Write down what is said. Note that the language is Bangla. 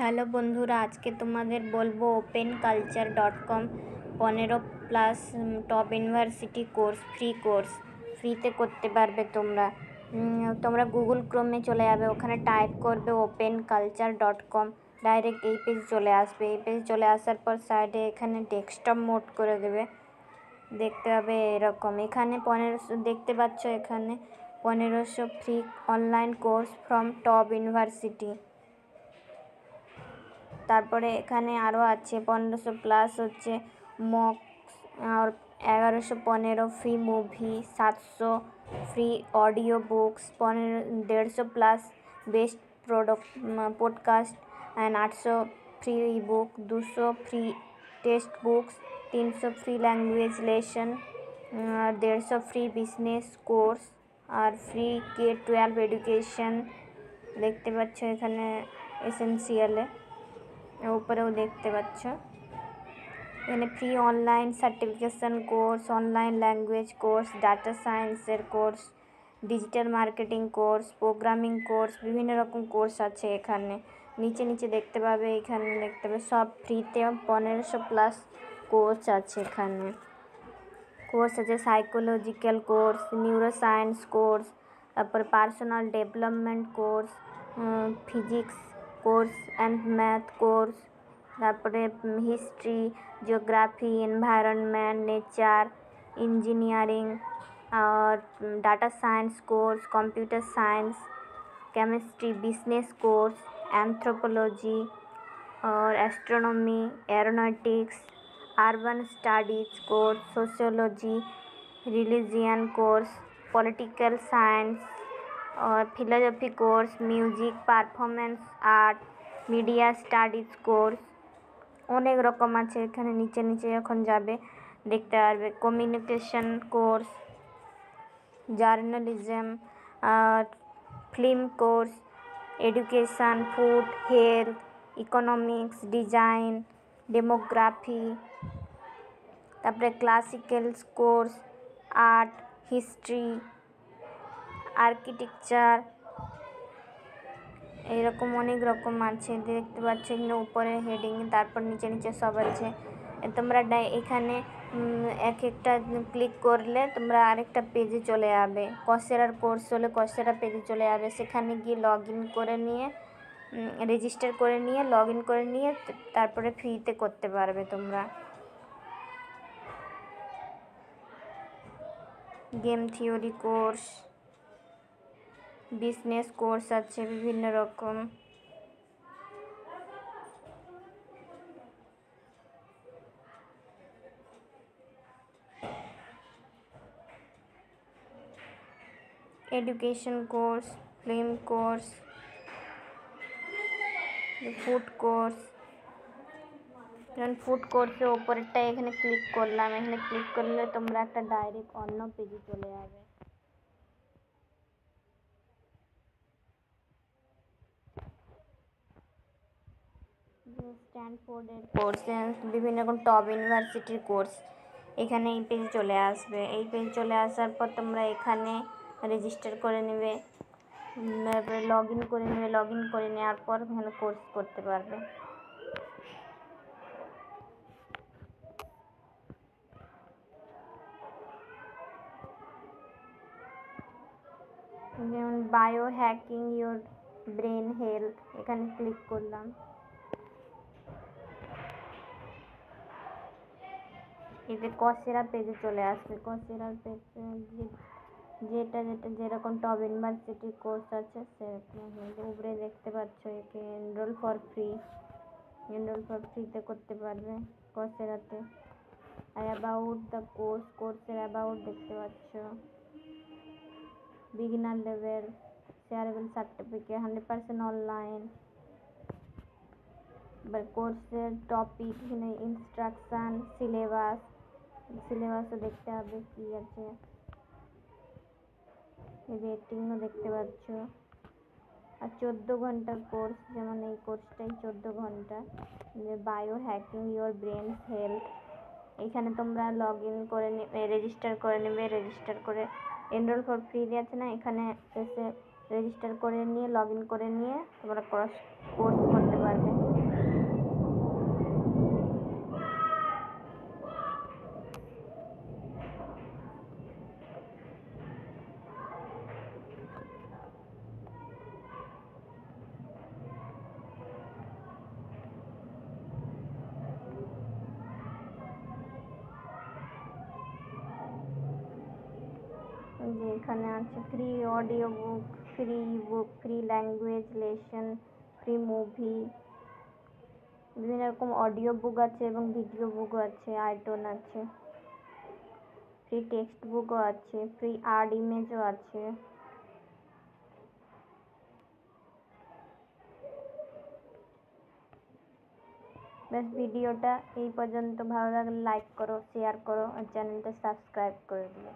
হ্যালো বন্ধুরা, আজকে তোমাদের বলব ওপেন কালচার ডট কম পনেরো plus top university course free course ফ্রিতে করতে পারবে তোমরা। তোমরা গুগল ক্রোমে চলে যাবে, ওখানে টাইপ করবে open culture dot com direct এই পেজ চলে আসবে। এই পেজ চলে আসার পর সাইডে এখানে ডেস্কটপ মোড করে দেবে। দেখতে হবে এরকম। এখানে পনেরোশো, দেখতে পাচ্ছ এখানে পনেরোশো free online course from top university তারপরে এখানে আরও আছে পনেরোশো প্লাস হচ্ছে মক্স আর এগারোশো পনেরো ফ্রি মুভি সাতশো ফ্রি অডিও বুকস পনেরো, দেড়শো plus best product podcast and আটশো ফ্রি ই বুক দুশো ফ্রি টেক্সট বুকস তিনশো ফ্রি ল্যাঙ্গুয়েজ লেসন আর দেড়শো ফ্রি বিজনেস কোর্স আর ফ্রি কে টুয়েলভ এডুকেশন দেখতে পাচ্ছ এখানে এসেন্সিয়ালে উপরেও দেখতে পাচ্ছ এখানে free online certification course online language course data সায়েন্সের course digital marketing course programming course বিভিন্ন রকম কোর্স আছে এখানে নিচে নিচে দেখতে পাবে এখানে দেখতে পাবে সব ফ্রিতে পনেরোশো প্লাস কোর্স আছে এখানে কোর্স আছে psychological course neuro science course তারপর personal development course physics course and math course তারপরে history geography environment nature engineering और data science course computer science chemistry business course anthropology और astronomy aeronautics urban studies course sociology religion course political science philosophy course music performance art media studies course অনেক রকম আছে। এখানে নিচে নিচে যখন যাবে, দেখতে পারবে। Communication course journalism film course education food health economics design demography তারপরে classicals course art history architecture এরকম অনেক রকম আছে। দেখতে পাচ্ছ এখানে উপরে হেডিং তারপর নিচে নিচে সব আছে। তোমরা এখানে এক একটা ক্লিক করলে তোমরা আরেকটা পেজে চলে যাবে। কসেরার কোর্স হলে কসেরা পেজে চলে যাবে। সেখানে গিয়ে লগ করে নিয়ে রেজিস্টার করে নিয়ে লগ করে নিয়ে, তারপরে ফ্রিতে করতে পারবে তোমরা। Game theory course business course আছে, বিভিন্ন রকম। Education course film course food course যেমন ফুড কোর্সের ওপরেরটা এখানে ক্লিক করলাম এখানে ক্লিক করলে তোমরা একটা ডাইরেক্ট অন্য পেজে চলে যাবে স্ট্যানফোর্ডের কোর্স বিভিন্ন রকম টপ ইউনিভার্সিটির কোর্স এখানে এই পেজ চলে আসবে। এই পেজ চলে আসার পর তোমরা এখানে রেজিস্টার করে নেবে তারপরে লগ ইন করে নেবে লগ ইন করে নেওয়ার পর এখানে কোর্স করতে পারবে। যেমন bio hacking your brain health এখানে ক্লিক করলাম। এতে কসেরা পেজে চলে আসবে কসেরার পেজে যেটা যেটা যেরকম টপ ইউনিভার্সিটির কোর্স আছে, সেরকম উপরে দেখতে পাচ্ছ একে enroll for free enroll for ফ্রিতে করতে পারবে কসেরাতে আর অ্যাবাউট দ্য কোর্স কোর্সের অ্যাবাউট দেখতে পাচ্ছ। Beginner level shareable certificate hundred percent online এবার কোর্সের টপিক এখানে ইনস্ট্রাকশান সিলেবাস সিলেবাসও দেখতে হবে, কী আছে? রেটিংও দেখতে পাচ্ছ। আর চোদ্দ ঘণ্টার কোর্স যেমন এই কোর্সটাই চোদ্দ ঘণ্টা। Bio hacking your brain health এখানে তোমরা লগ ইন করে নেবে রেজিস্টার করে নেবে রেজিস্টার করে এনরোল ফর ফ্রি আছে না? এখানে এসে রেজিস্টার করে নিয়ে লগ ইন করে নিয়ে তোমরা কোর্স করতে পারবে এখানে আছে free audio book free book free language lesson free movie বিভিন্ন রকম অডিও বুক আছে এবং ভিডিও বুকও আছে আইটন আছে ফ্রি টেক্সট বুকও আছে ফ্রি আর্ট ইমেজও আছে। ব্যাস ভিডিওটা এই পর্যন্ত। ভালো লাগলে লাইক করো শেয়ার করো, আর চ্যানেলটা সাবস্ক্রাইব করে দিও।